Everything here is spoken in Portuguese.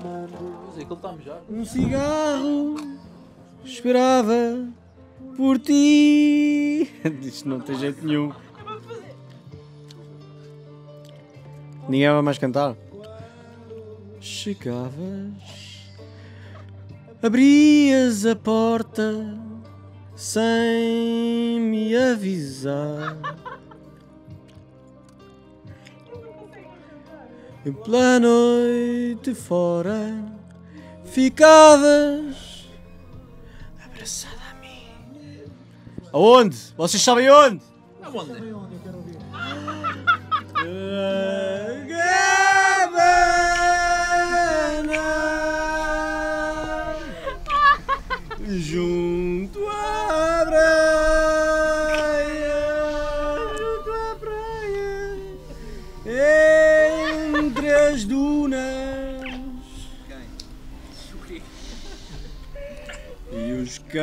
Está a mijar. Um cigarro esperava por ti. Isto não tem jeito nenhum. Ninguém vai mais cantar. Chegavas, abrias a porta sem me avisar. E pela noite fora ficavas abraçada a mim. Aonde? Vocês sabem onde? Aonde? Gabana Junto à praia Junto à praia entre as dunas. E os canaviais.